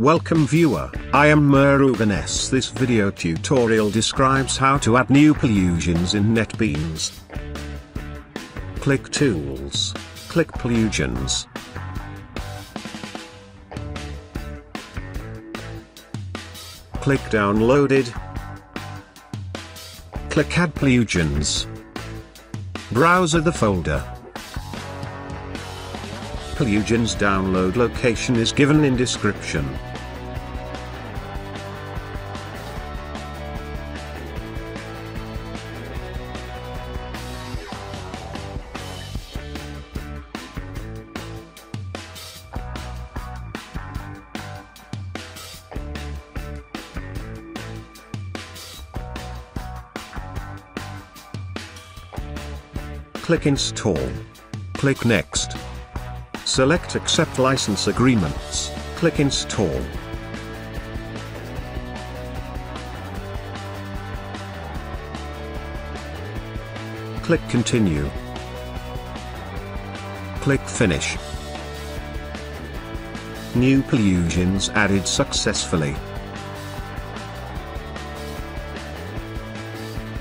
Welcome viewer, I am Murugan. This video tutorial describes how to add new plugins in NetBeans. Click Tools, click Plugins. Click Downloaded. Click Add Plugins. Browser the folder. Plugins download location is given in description. Click Install. Click Next. Select Accept License Agreements, click Install. Click Continue. Click Finish. New plugins added successfully.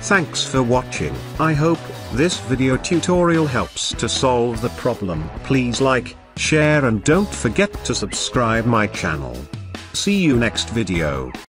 Thanks for watching. I hope this video tutorial helps to solve the problem. Please like, share and don't forget to subscribe my channel. See you next video.